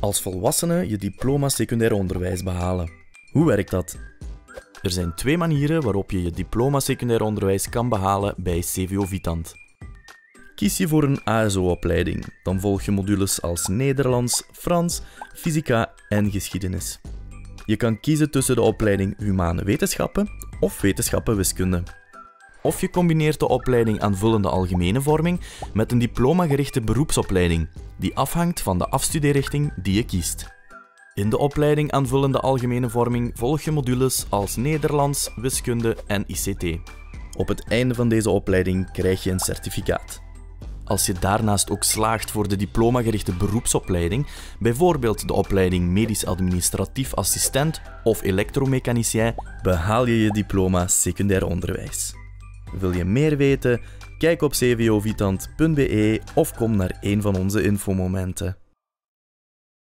als volwassene je diploma secundair onderwijs behalen. Hoe werkt dat? Er zijn twee manieren waarop je je diploma secundair onderwijs kan behalen bij CVO Vitant. Kies je voor een ASO-opleiding, dan volg je modules als Nederlands, Frans, fysica en geschiedenis. Je kan kiezen tussen de opleiding Humane Wetenschappen of Wetenschappen Wiskunde. Of je combineert de opleiding aanvullende algemene vorming met een diploma-gerichte beroepsopleiding, die afhangt van de afstudeerrichting die je kiest. In de opleiding aanvullende algemene vorming volg je modules als Nederlands, wiskunde en ICT. Op het einde van deze opleiding krijg je een certificaat. Als je daarnaast ook slaagt voor de diploma-gerichte beroepsopleiding, bijvoorbeeld de opleiding medisch administratief assistent of elektromechanicien, behaal je je diploma secundair onderwijs. Wil je meer weten? Kijk op cvovitant.be of kom naar een van onze infomomenten.